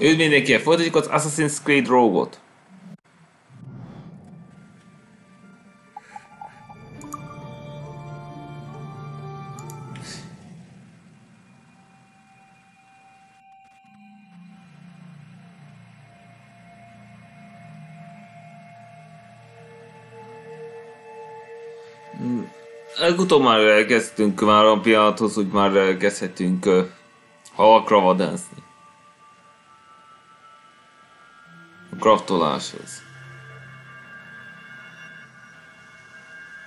Üdv mindenki, folytatjuk az Assassin's Creed Rogue-ot. Legutóbb már elkezdtünk már a pillanathoz, hogy már elkezdhetünk halakra vadászni. kraftoláshoz.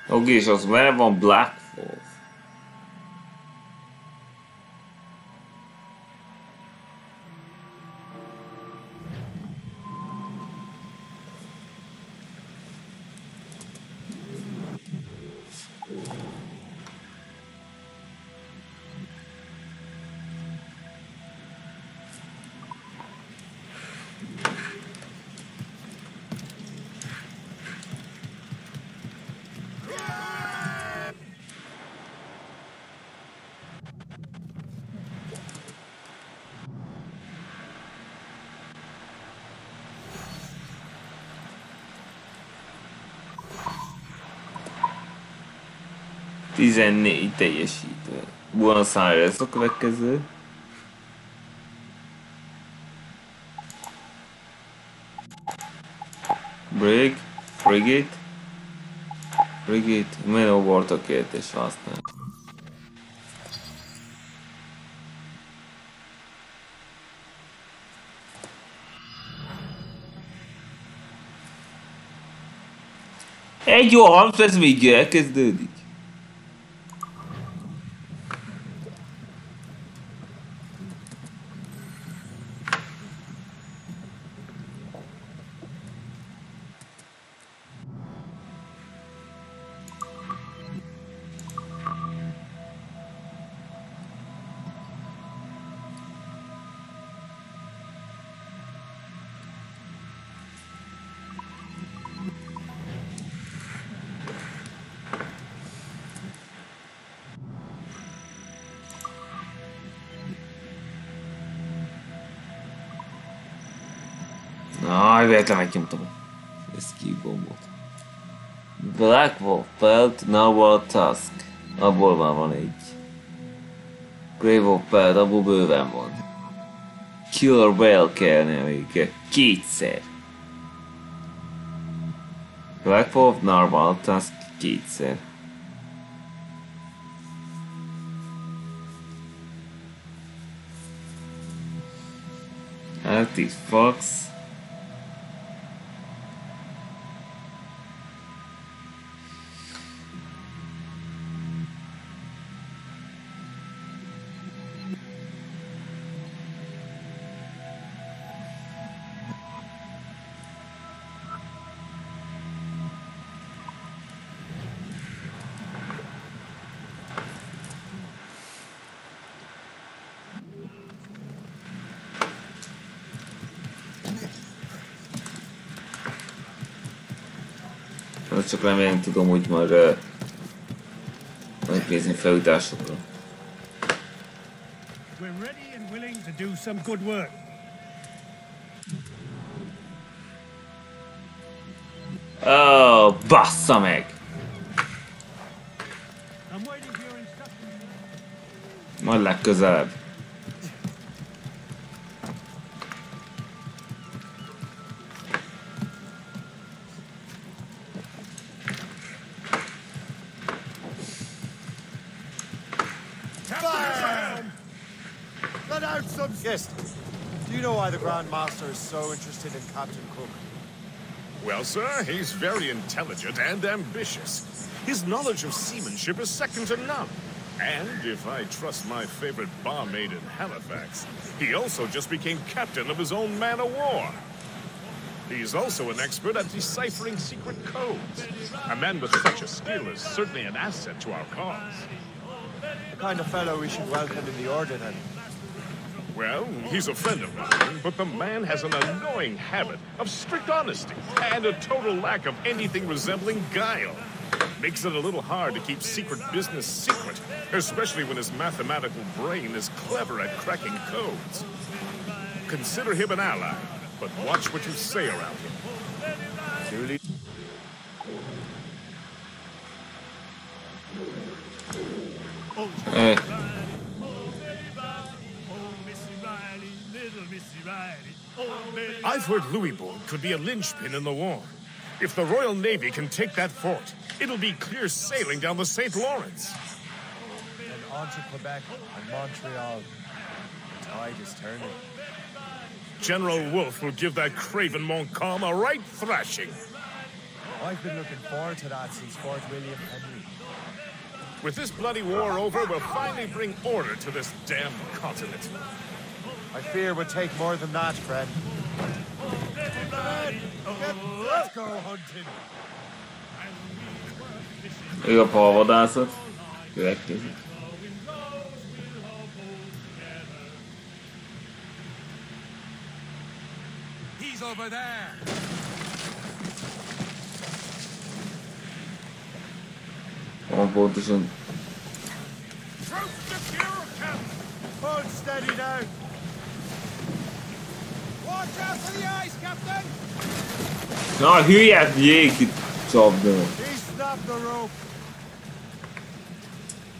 Oké, és az merre van Blackfall? 14 teljesítve. Buenos Aires a következő. Brig, frigate, frigate, meló volt a két és használ. Egy jó harc, ez végre elkezdődik. Véletlen megnyomtam. Escape gombot. Black Wolf Pelt, Naval Task. Abból már van egy. Grey Wolf Pelt, abból bőven van. Killer Whale kellene még kétszer. Black Wolf, Narval Task kétszer. Active Fox. Csak remélem tudom, hogy már uh, megnézni felújításokra. We're ready and willing to do some good work. Ó, oh, bassza meg! Majd legközelebb. Out some... Yes. Do you know why the Grand Master is so interested in Captain Cook? Well, sir, he's very intelligent and ambitious. His knowledge of seamanship is second to none. And if I trust my favorite barmaid in Halifax, he also just became captain of his own man of war. He's also an expert at deciphering secret codes. A man with such a skill is certainly an asset to our cause. The kind of fellow we should welcome in the Order, then. Well, he's a friend of mine, but the man has an annoying habit of strict honesty and a total lack of anything resembling guile. Makes it a little hard to keep secret business secret, especially when his mathematical brain is clever at cracking codes. consider him an ally, but watch what you say around him. Julie. Evet. I've heard Louisbourg could be a linchpin in the war. If the Royal Navy can take that fort, it'll be clear sailing down the St. Lawrence. And on to Quebec and Montreal. The tide is turning. General Wolfe will give that craven Montcalm a right thrashing. I've been looking forward to that since Fort William Henry. With this bloody war over, we'll finally bring order to this damn continent. I fear would take more than that, friend. Let's go hunting. Ő a palvadászat. Következik. He's over there. Van pontosan. Hold steady now. Na, hülye jég itt csapdol.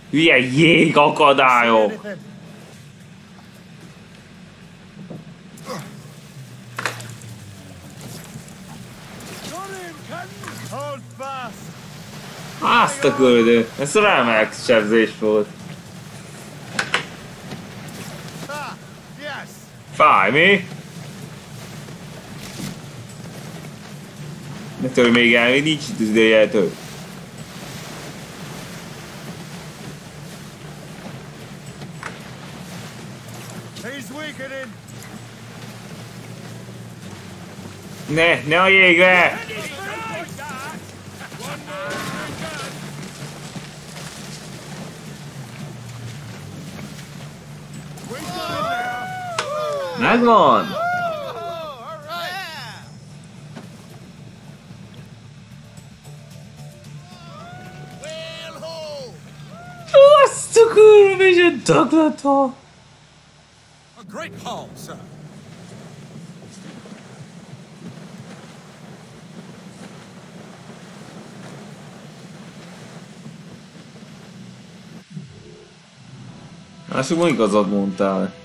Hülye jég akadályok. Azt a küldő, ez remek sebzés volt. Fáj, mi? Ettől még el, nincs itt az ideje ettől. Ne, ne a jégre! Megvan! Kurva, mi egy taglata! A great haul, sir. Másokban igazad mondtál.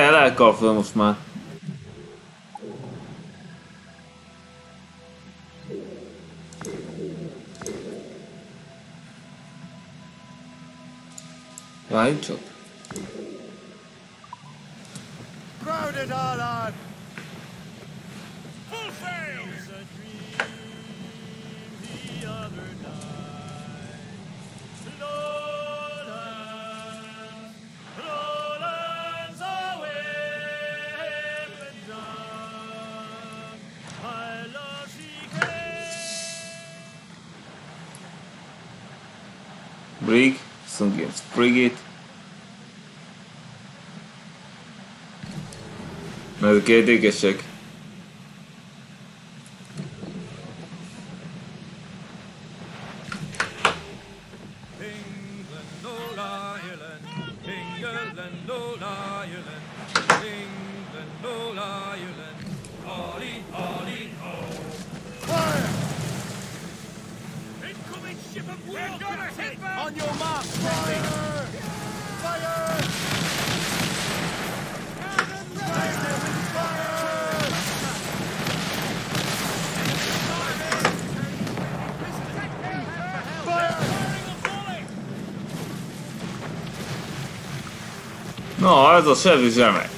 kell elkapva most már. Várjunk csak. Brig, Sungin Sprigit. Mert ezek érdekesek. Na, ez a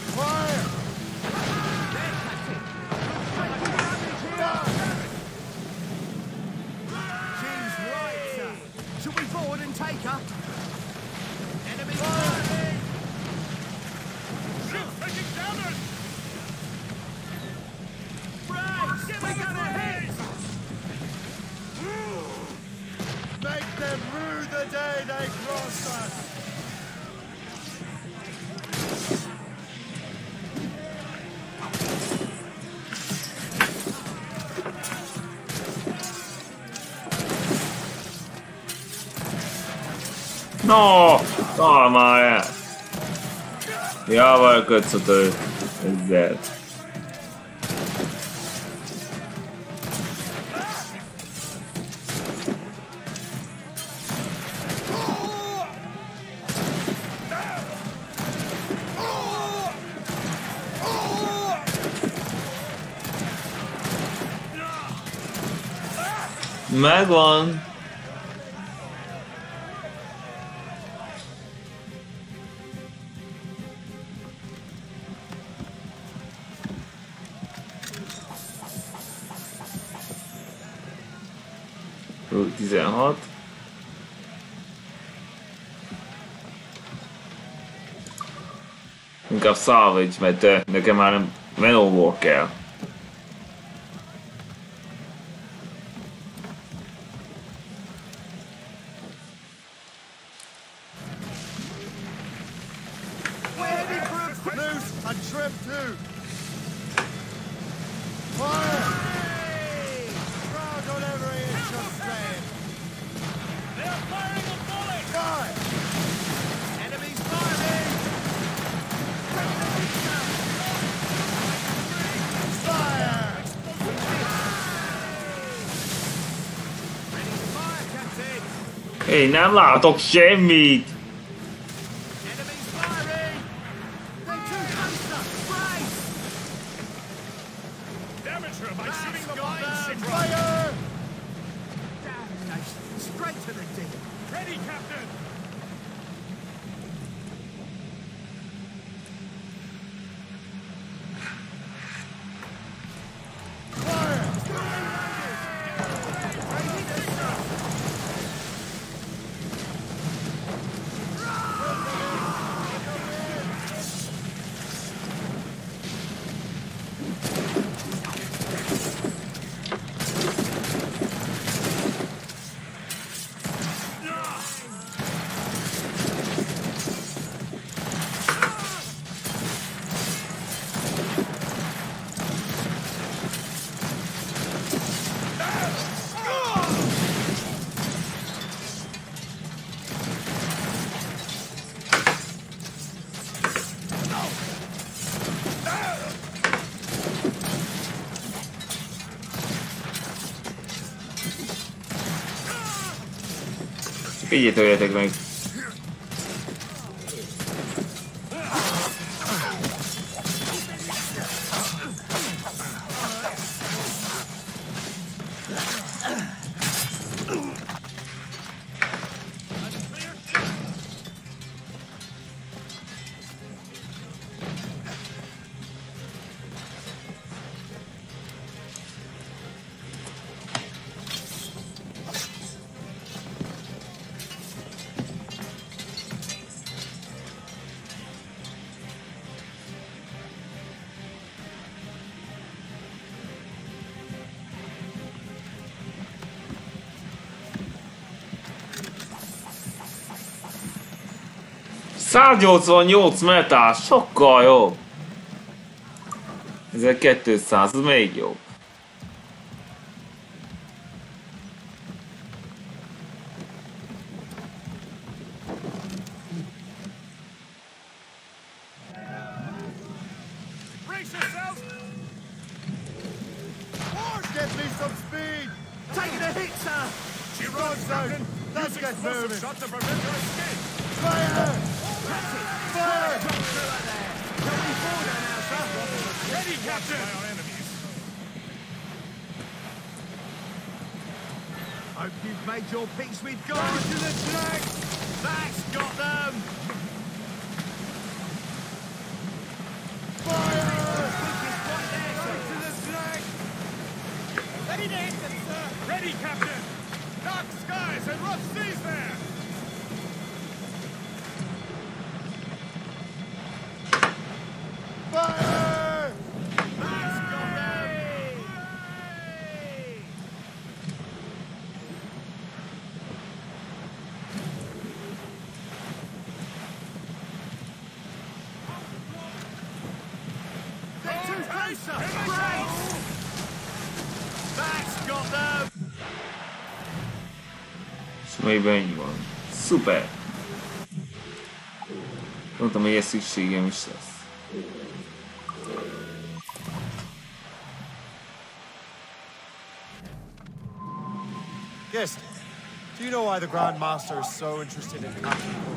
I got to do is that. Mag one. 16. Inkább Salvage, mert nekem már nem Menowar kell. Là thuật chế mì. Figyeljétek meg! 188 metás, sokkal jobb. 1200, az még jobb. Maybe van. Szuper! Mondtam, hogy. Guest, do you know why the Grand Master is so interested in hunting?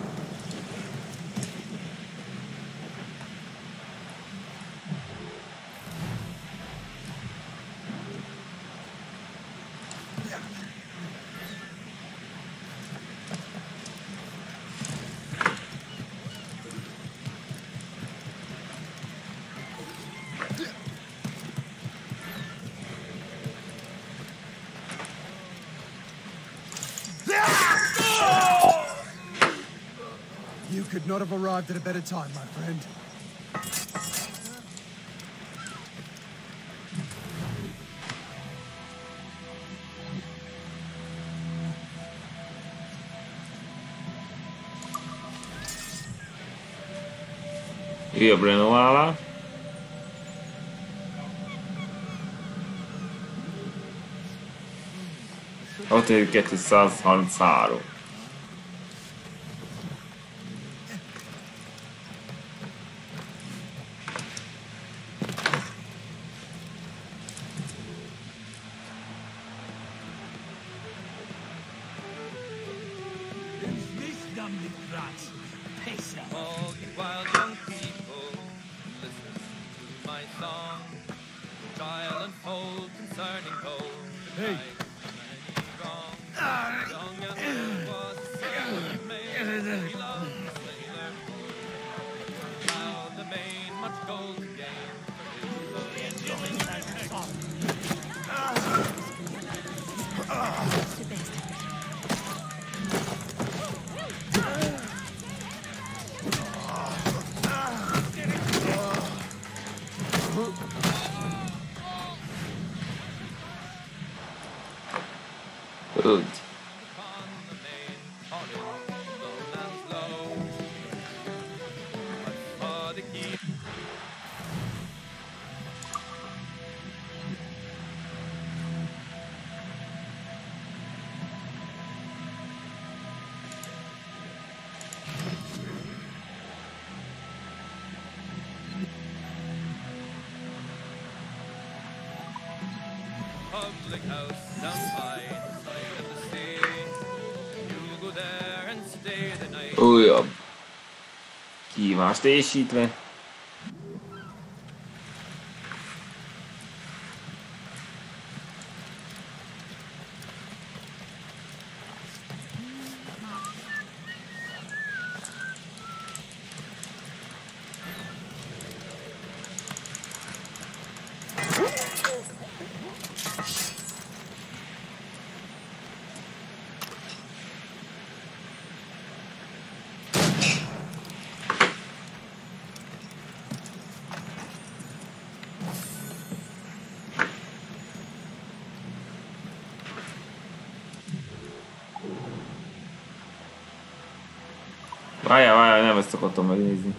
Arrived at a better time, my friend. Újabb renoválás. Ott egy 233. This újabb kívást. És itt van nem ezt akartam megnézni.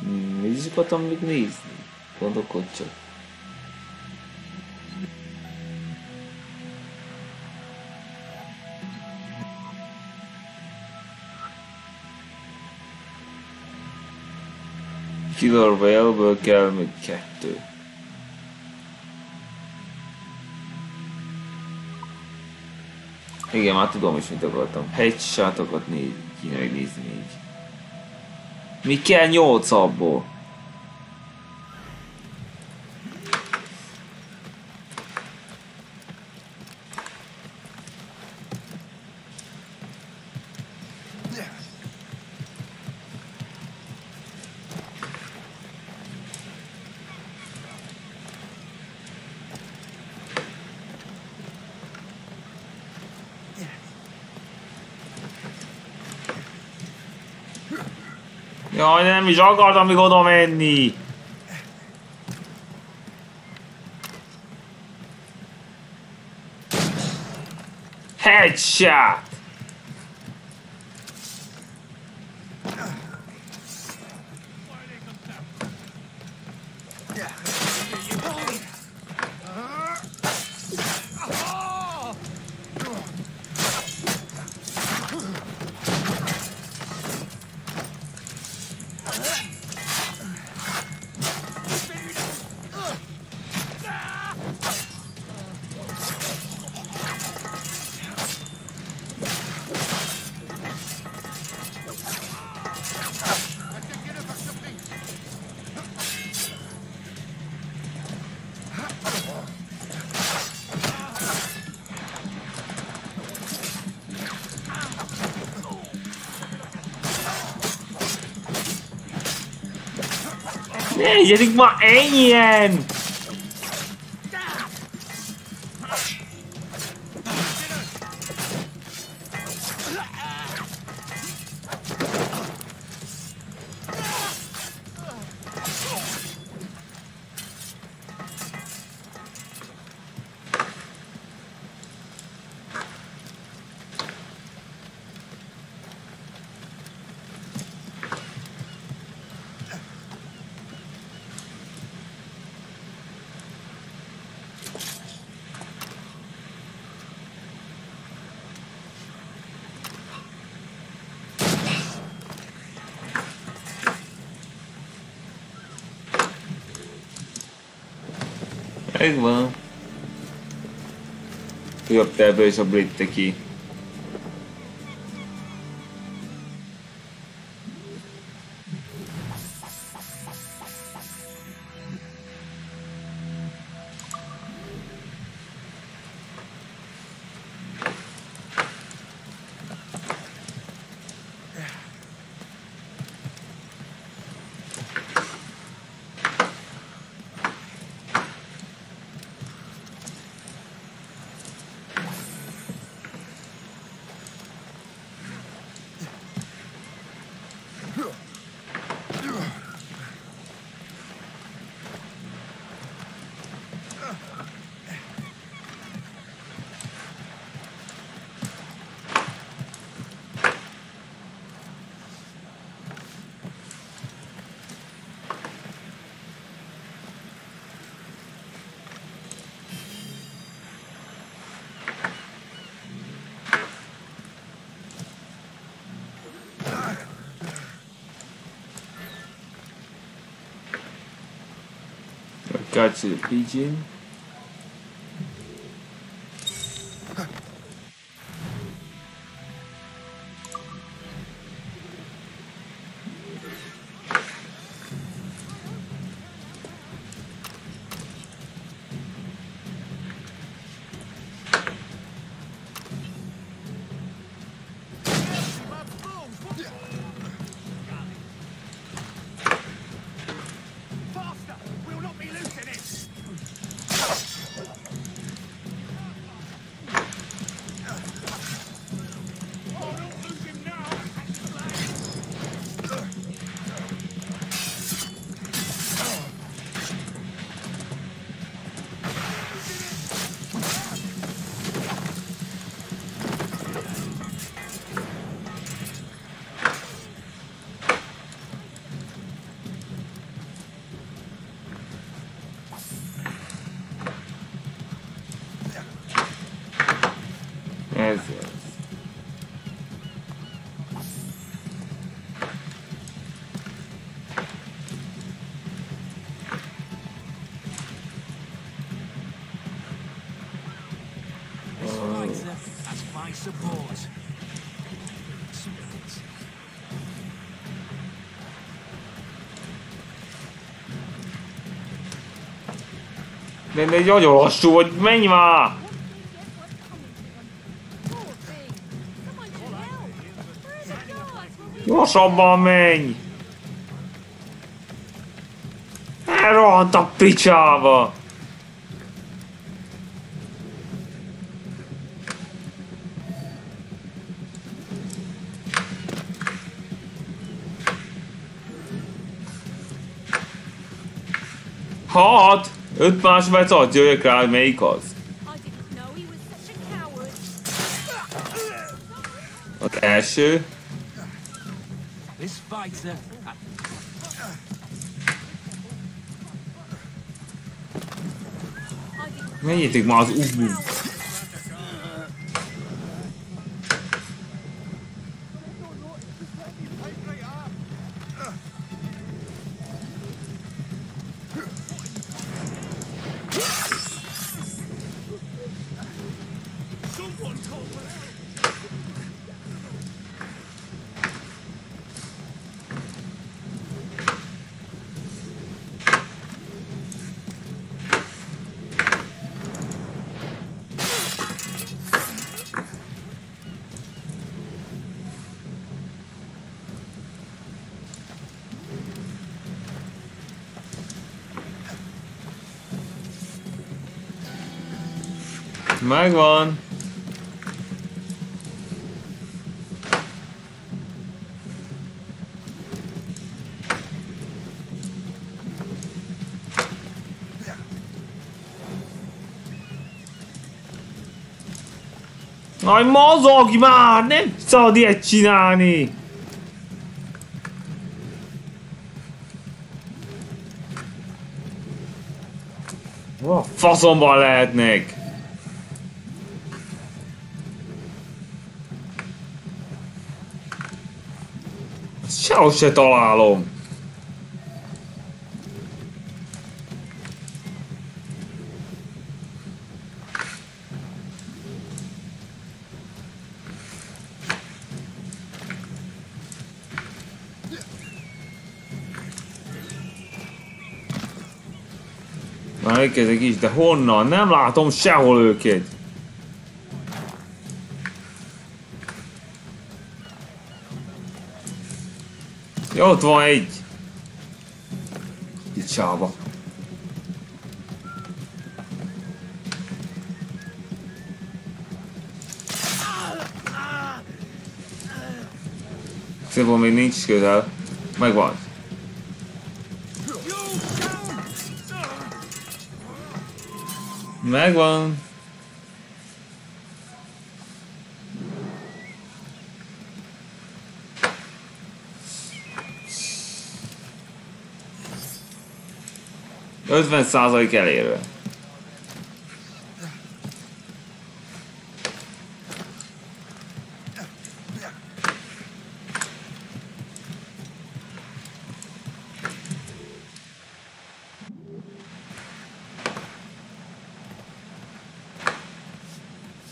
Hmm, Mit is akartam még nézni? Gondolkodj csak. Killer Whale-ből kell még kettő. Igen, már tudom is, mit akartam. Headshotokat négy, kéne megnézni így. Mi kell nyolc abból? mi gioco, dammi godo venni! Headshot! Ne egyedik ma irmã. eu até vejo essa brita aqui. 来自北京。De, de nagyon lassú vagy, menj már! Gyorsabban menj! Elrohant a picsába! Hat! Öt másodperc jöjjök rá, melyik az. Az első. Menjétek már az ugbunk. Megvan. Aj, mozogj már! Nem szabad ilyet csinálni! Oh, faszomban lehetnek! Sehol se találom. Már elkezdek is, de honnan? Nem látom sehol őket. Jó, ott van egy. Picsába. Szerintem még nincs közel. Megvan. Megvan. Ötven százalék elérve.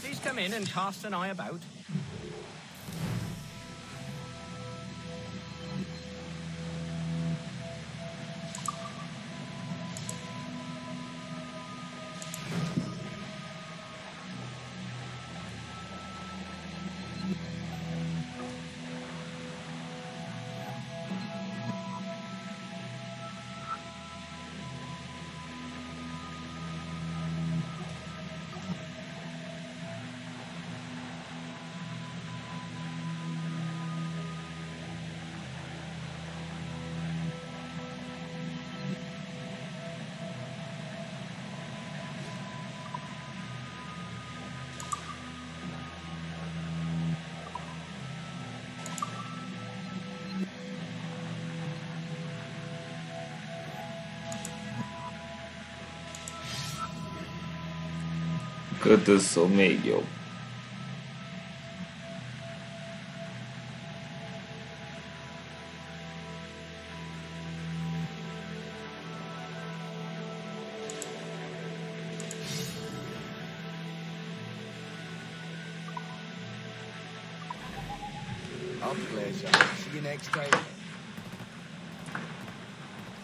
Please come in and cast an eye about. ötös szó még jobb.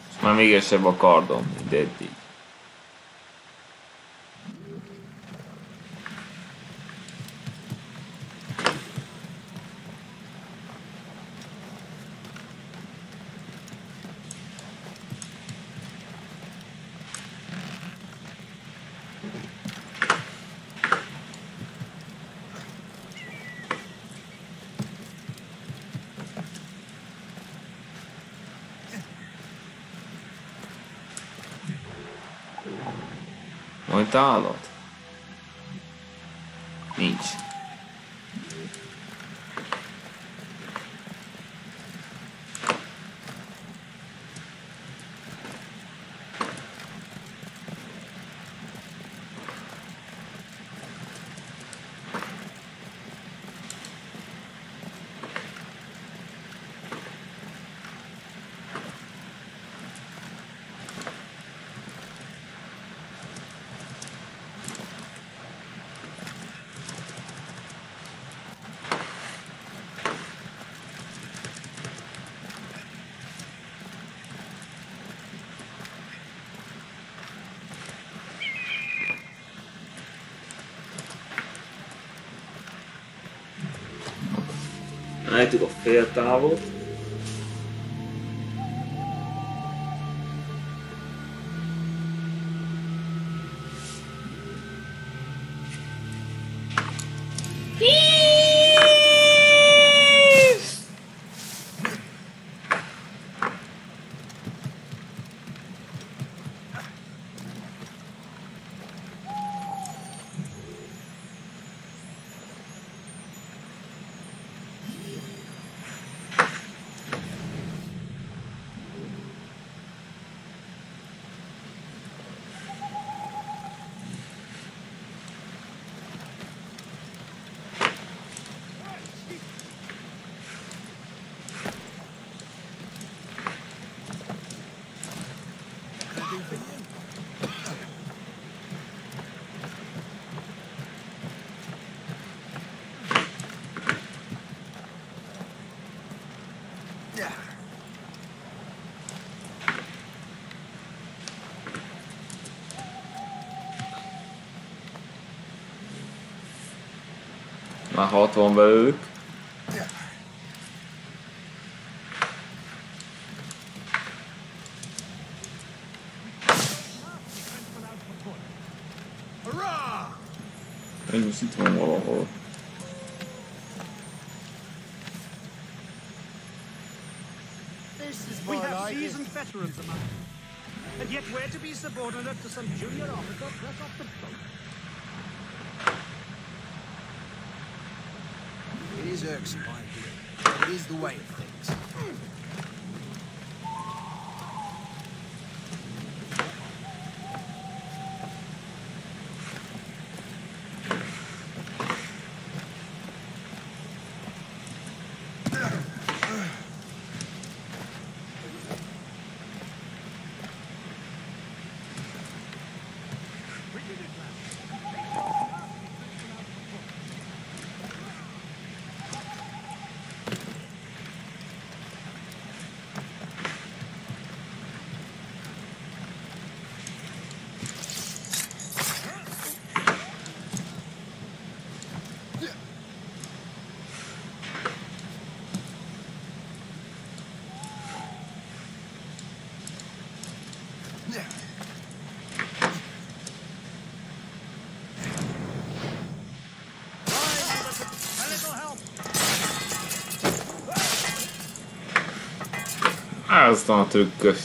És már még esebb a kardom, mint eddig. 大了。Állítjuk a féltávot. már 60-ba ők. Most itt van valahol. We have seasoned veterans among us. And yet we're to be subordinate to some junior officer press off the boat. It is irksome, I agree. It is the way of things. gázdan a trükkök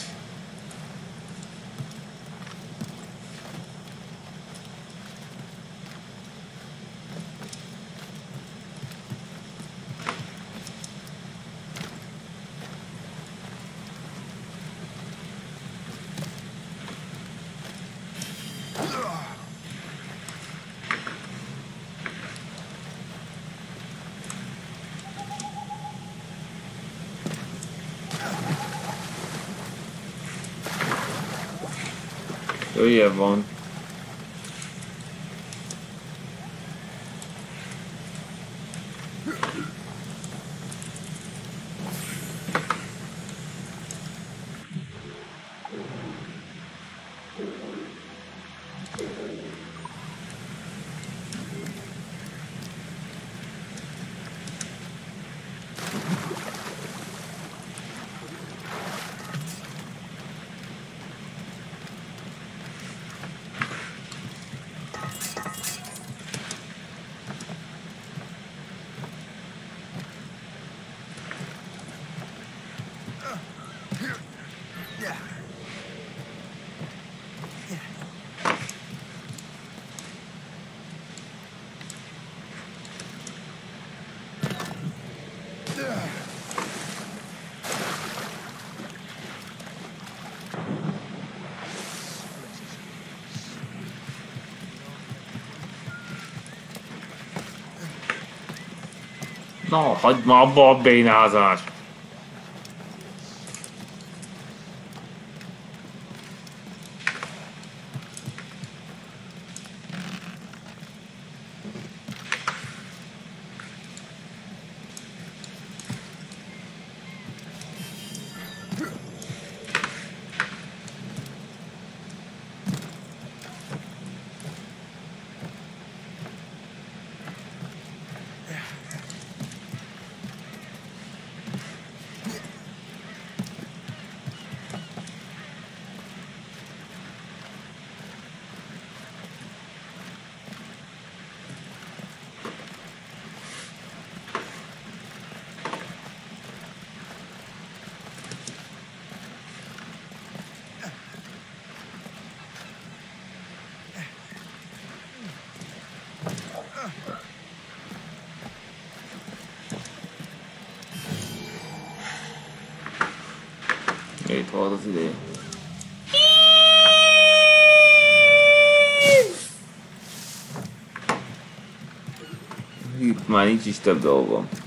you, one. Na, hagyd ma abba a bénázás. brasileira. Ritmarite Estadual, vamos.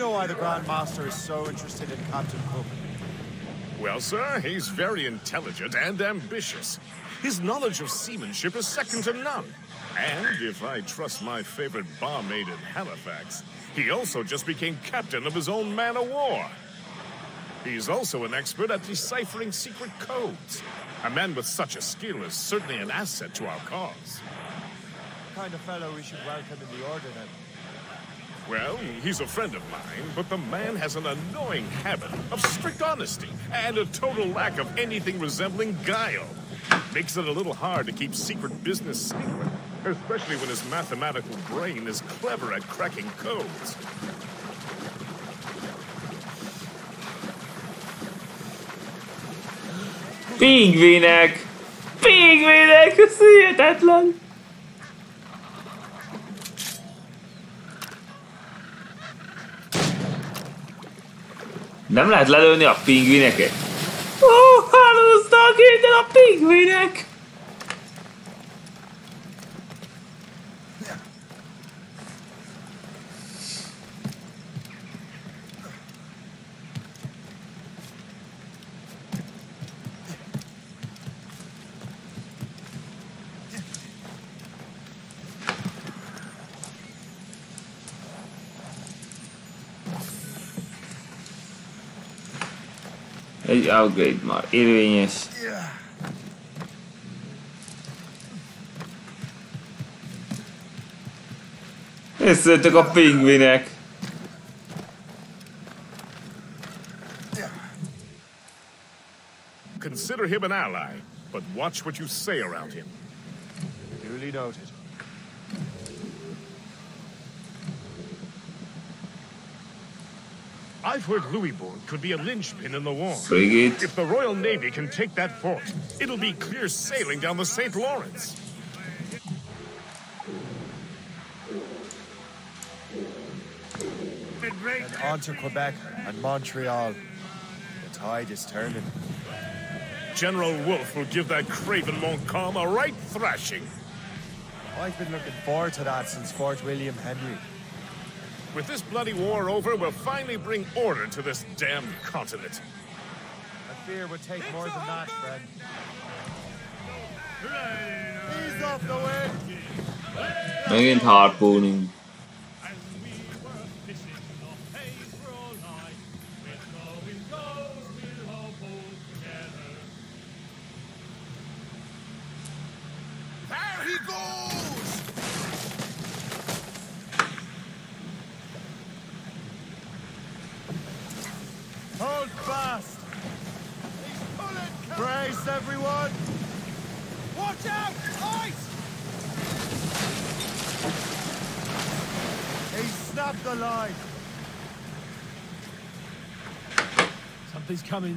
Know why the Grand Master is so interested in Captain Cook? Well, sir, he's very intelligent and ambitious. His knowledge of seamanship is second to none. And if I trust my favorite barmaid in Halifax, he also just became captain of his own man of war. He's also an expert at deciphering secret codes. A man with such a skill is certainly an asset to our cause. The kind of fellow we should welcome in the Order then. Well, he's a friend of mine, but the man has an annoying habit of strict honesty and a total lack of anything resembling guile. Makes it a little hard to keep secret business secret, especially when his mathematical brain is clever at cracking codes. Pingvinek! Pingvinek! Ez hihetetlen! Nem lehet lelőni a pingvineket? Ó, hálóztak innen a pingvinek! Egy upgrade már érvényes. Összejöttek a pingvinek. Consider him an ally, but watch what you say around him. Duly noted. I've heard Louisbourg could be a linchpin in the war. Frigate. If the Royal Navy can take that fort, it'll be clear sailing down the St. Lawrence. And on to Quebec and Montreal. The tide is turning. General Wolfe will give that craven Montcalm a right thrashing. I've been looking forward to that since Fort William Henry. With this bloody war over, we'll finally bring order to this damned continent. I fear it would take more than that, Fred. Ease off the way! Megint harpooning. Coming.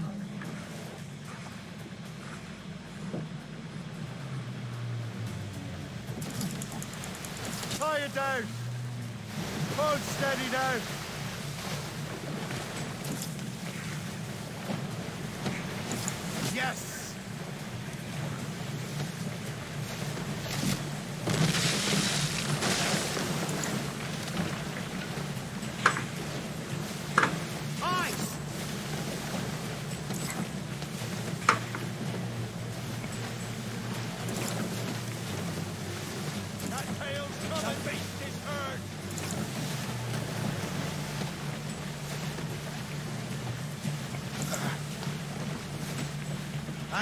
Tie it down! Hold steady now! Yes! Ice! That tail's coming. The beast is hurt.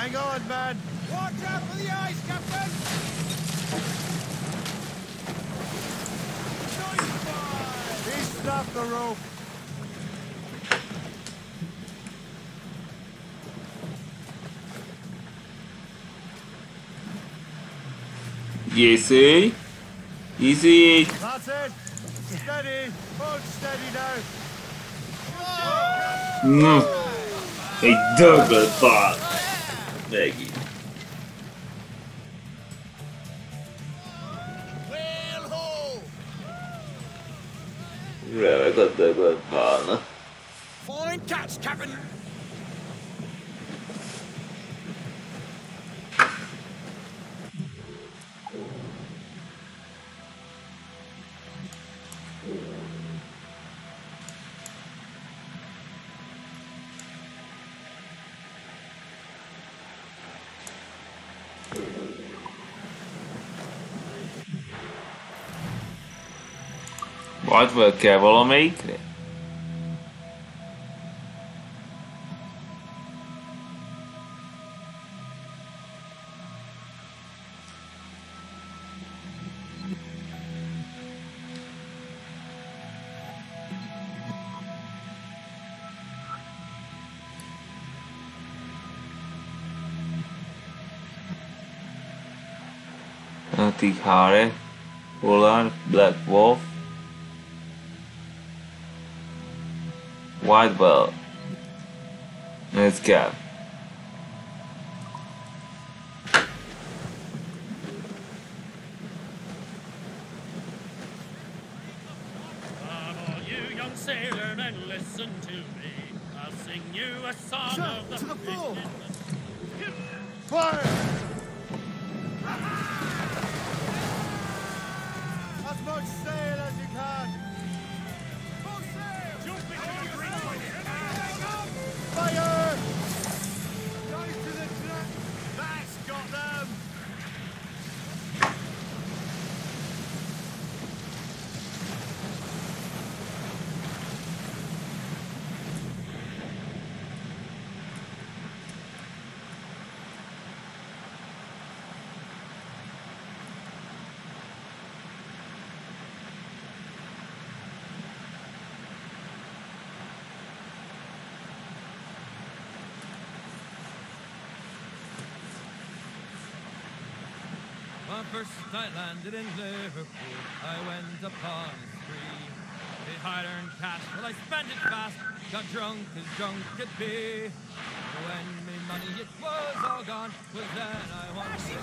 Hang on, man! Watch out for the ice, Captain! Nice fire! He snapped the rope! Easy. Easy. That's it! Steady! Hold steady now! Mm. Egy dögölt bal. Megint. Whitewell kell valamelyikre? Antique Harry, Polar, Black Wolf, fish fore. in the Fire! First I landed in Liverpool, I went upon a spree. They hard earned cash, well I spent it fast, got drunk as drunk could be. When me money it was all gone, was then I wanted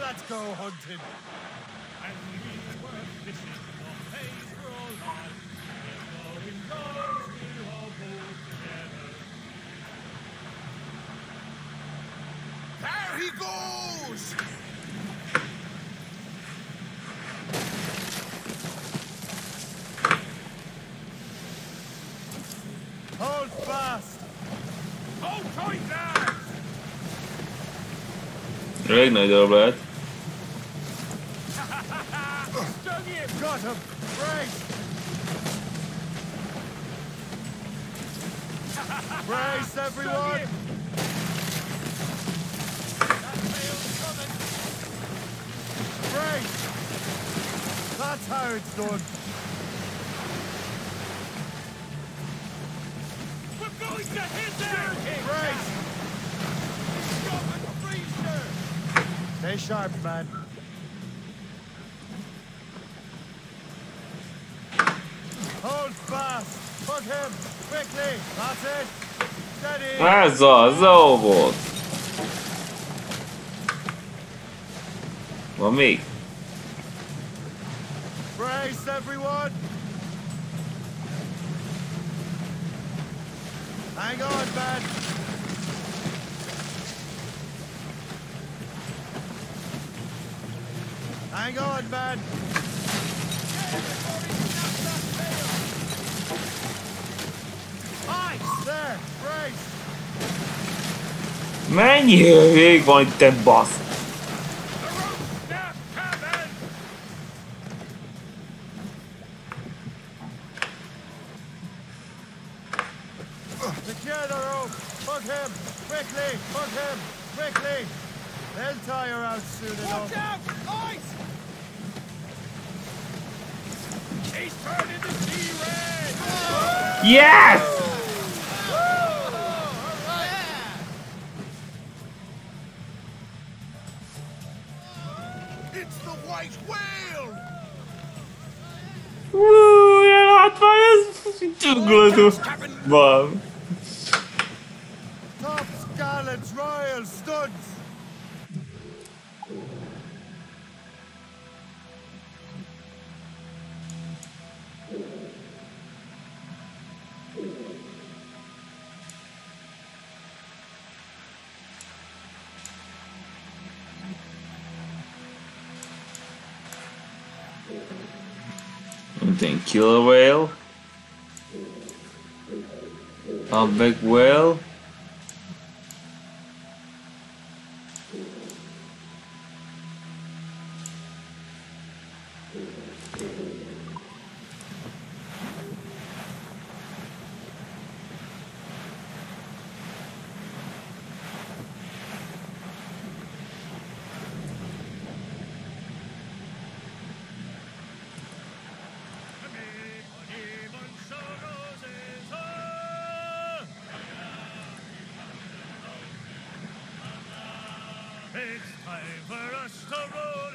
Let's go hunting! And we were fishing for Haverhill Live. We're going down to our boat together. There he goes! Hold fast! Hold tight there! Elég nagy darab lehet. Ez az, jó volt. Van még? Brace, everyone! Hang on, man! Hang on, man! Mennyi rég van itt te basz? Killer whale? A big whale? For us to roll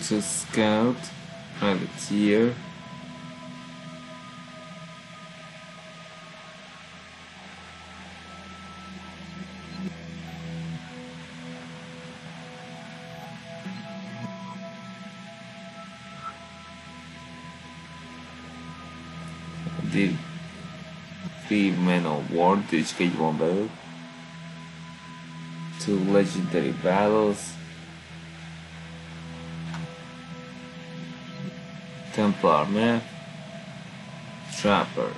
A scout, privateer. Did three men of war, each cage one battle. Two legendary battles. Trooper, man. Trooper.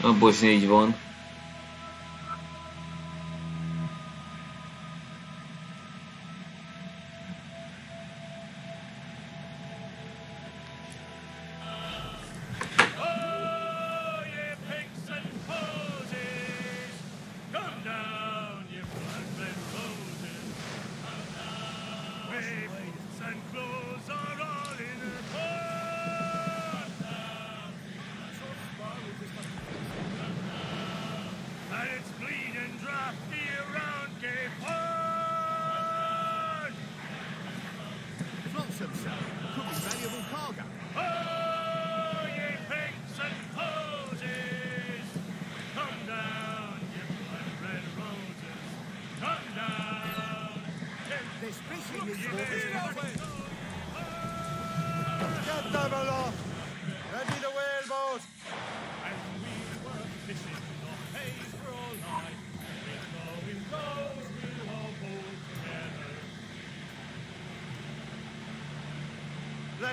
Abból is így van.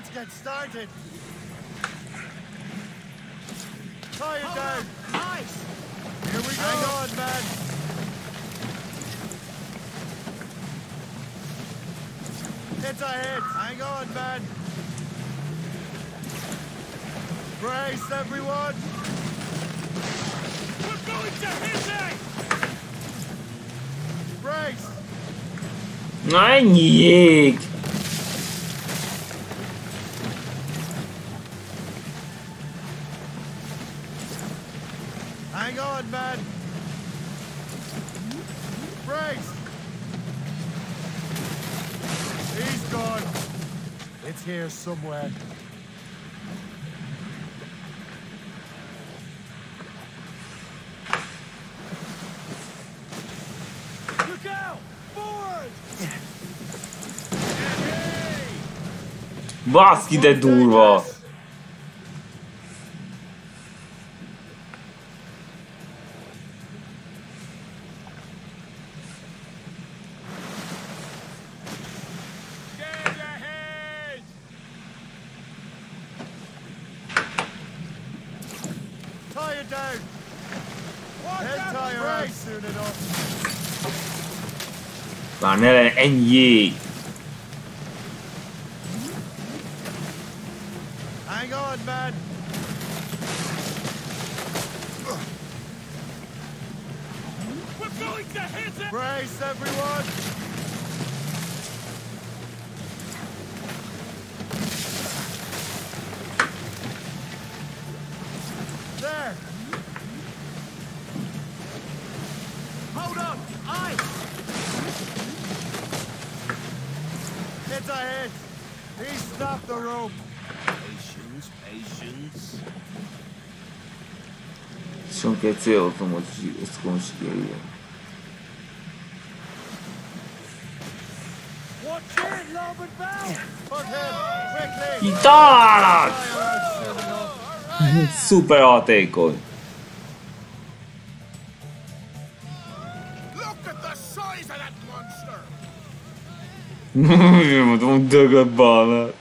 Let's get started! Tie it down! Nice! Here we go! Hang on, man! It's ahead! Hang on, man! Brace, everyone! We're going to hit it! Brace! Ennyiék! Hang somewhere. Look out! Forward! Baszki, de durva! Get ahead! Tie it down! He'll tie her out soon enough. Már ne legyen ennyi jég! Hang on, man! We're going to hit it! Brace, everyone! Eu tô mosti esse 了 superordacoyou look at tu acho que está. Não, eu vou ter um terror. Não, eu vou ter um terror.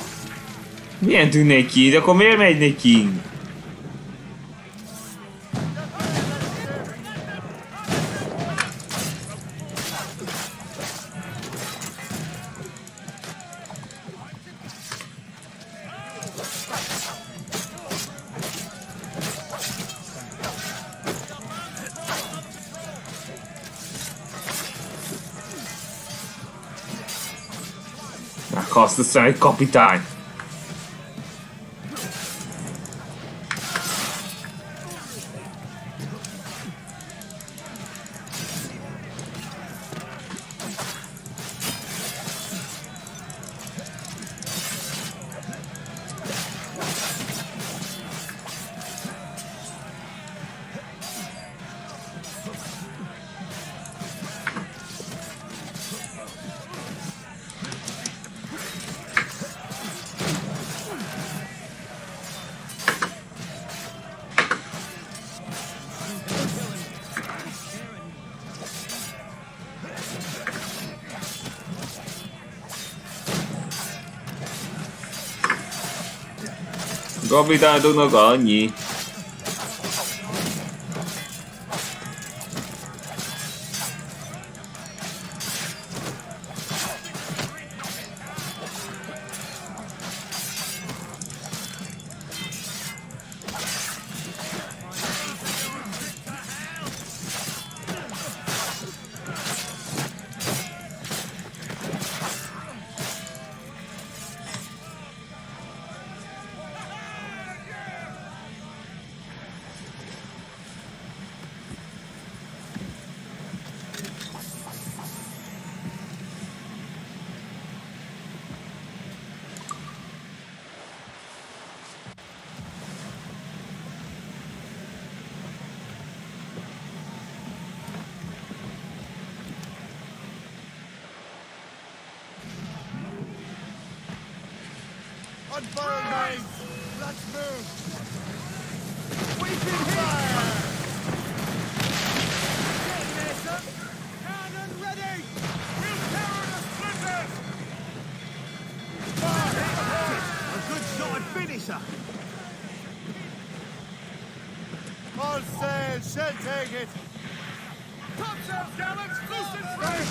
Bien, Nequinho, de comer, mais Nequinho. Costa the side, copy time. Vita, don't.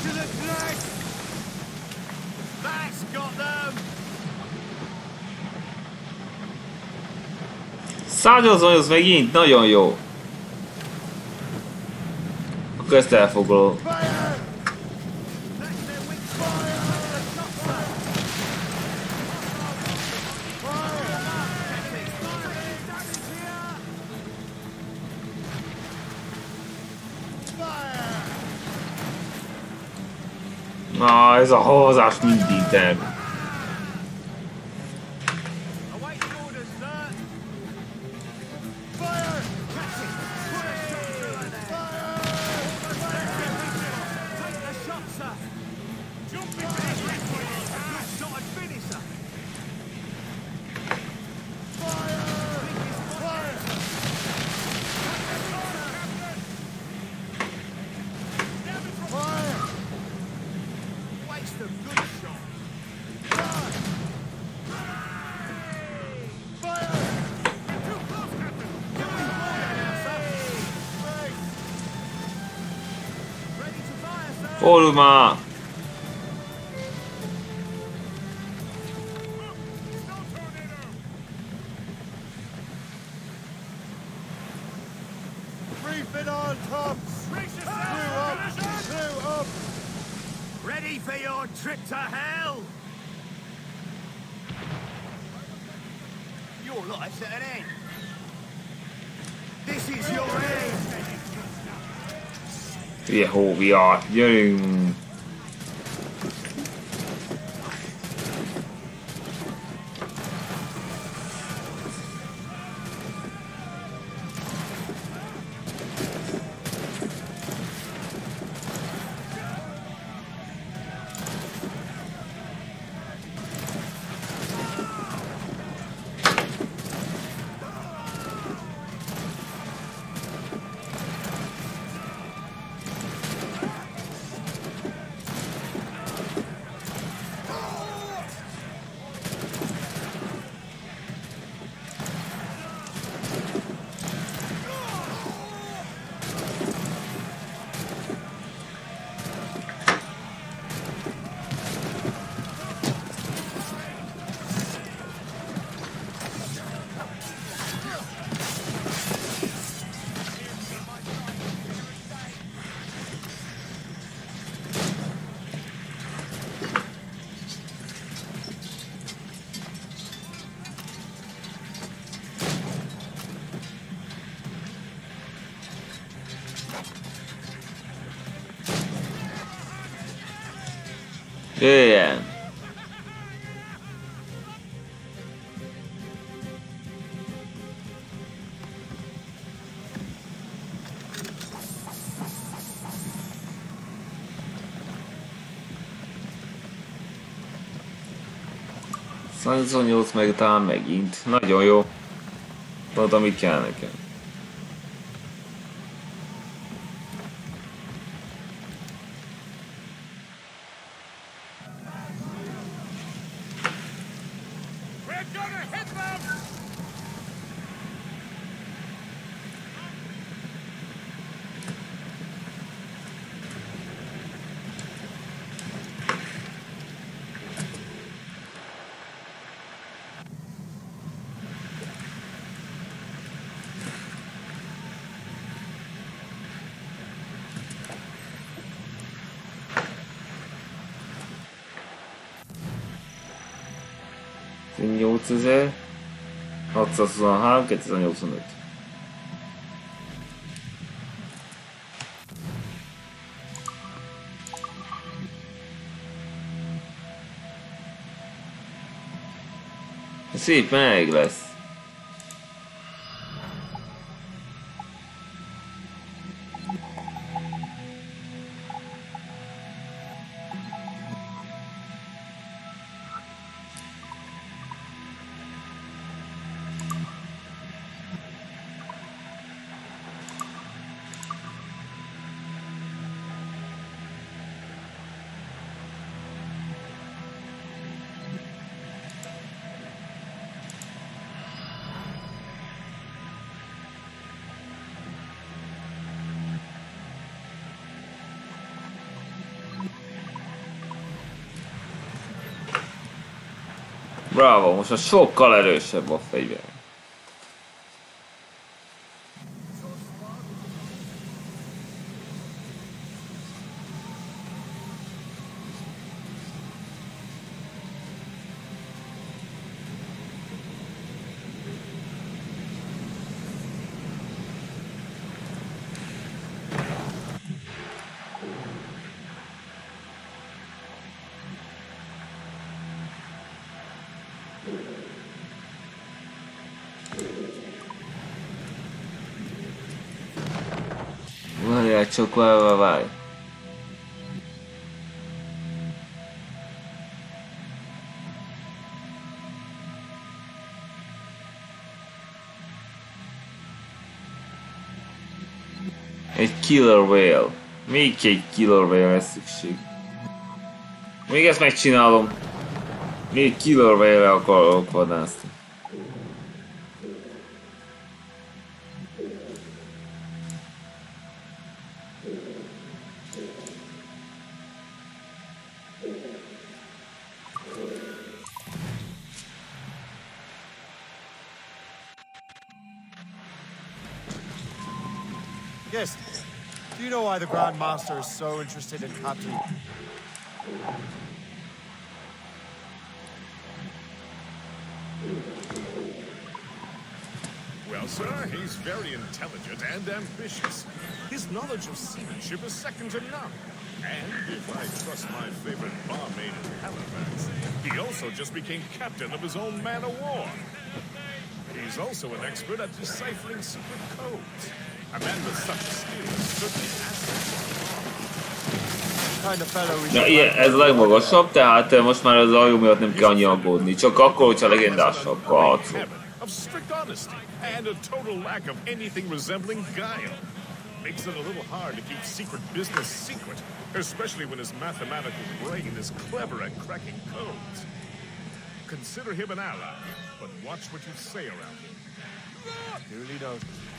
To the flag. That's got them. Szálljon az megint, nagyon jó. Akkor ezt elfoglalom. Ez a havazás mindig terv. Hülye are gyerünk! Jöjjön! Szanzonyolc meg talán megint. Nagyon jó. Tudod, amit kell nekem. Bucize 623, 285. Szép meg lesz. Bravo, most már sokkal erősebb a fegyver. Csak, várj, várj, várj. Egy killer whale. Még egy killer whale lesz szükség. Még ezt megcsinálom. Még killer whale akarok vadászni. Master is so interested in Captain? Well, sir, he's very intelligent and ambitious. His knowledge of seamanship is second to none. And if I trust my favorite barmaid in Halifax, he also just became captain of his own man of war. He's also an expert at deciphering secret codes. A man with such skill is certainly an asset to our army. Kind of fellow we Na, should ilyen, ez a legmagasabb, tehát eh, most már az aljú miatt nem kell annyi aggódni. Csak akkor, hogyha legendásabb a harcol. of strict honesty and a total lack of anything resembling guile. Makes it a little hard to keep secret business secret, especially when his mathematical brain is clever at cracking codes. Consider him an ally, but watch what you say around him. Duly noted.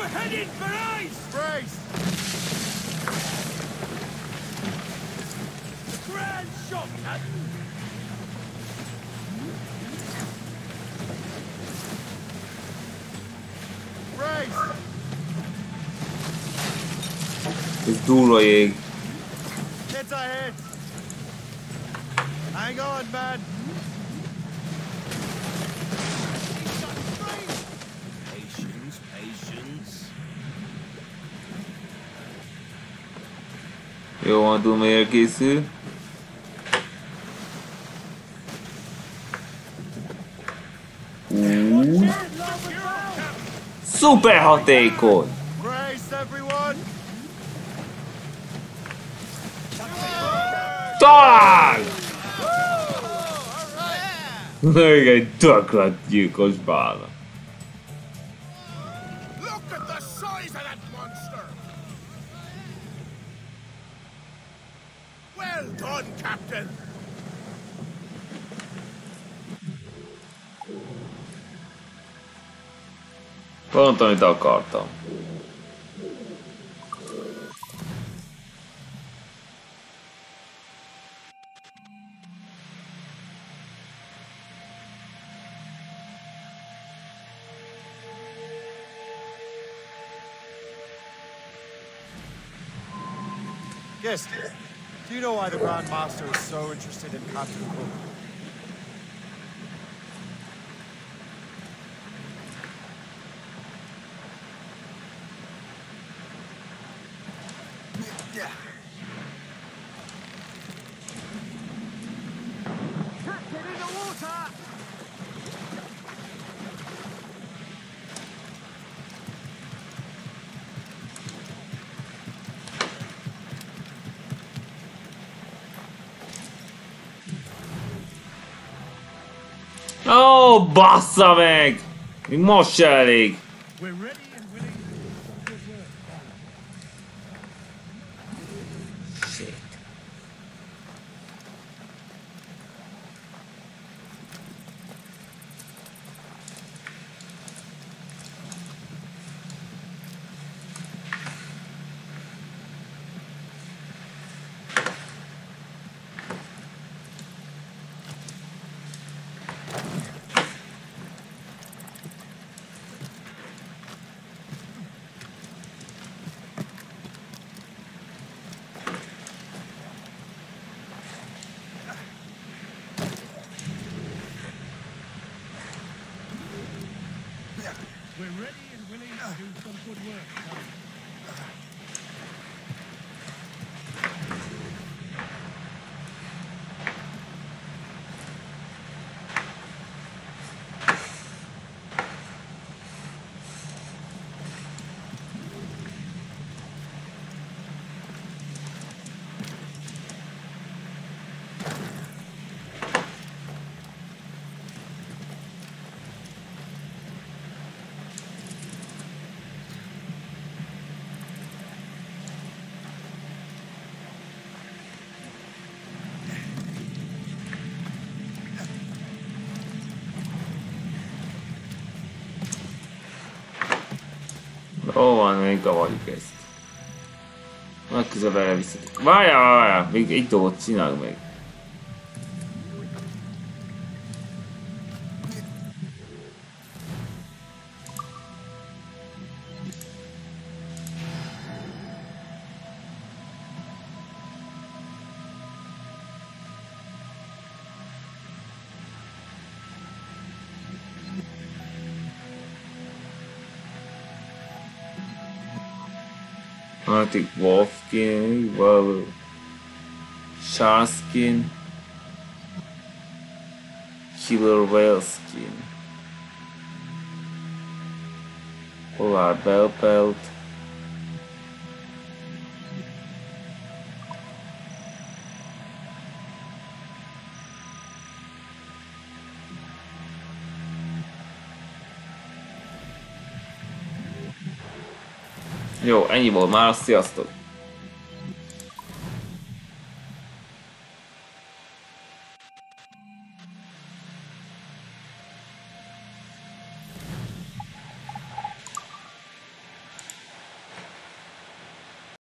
We're headed for ice! Brace! Grand shot, Captain! Brace! Ez durva jég. It's a hit! Eh? Hang on, man! Jó van, Dumér készül. Úgy. Szuper hatékony! Talán! Még egy töklet gyilkos bálna. Pont, amit akartam. Yes. Do you know why the Grand Master is so interested in Captain Cook? Bassza meg! Még most se elég. We're ready and willing to do some good work. Now. Még gavarjuk ezt. Legközelebb erre visszatok. Várjál, várjál, még egy dolgot csinálj meg. Arctic Wolfkin, well, Sharkskin, Killer Whale Skin, Polar Bear Pelt, よう、兄も回すよ、と。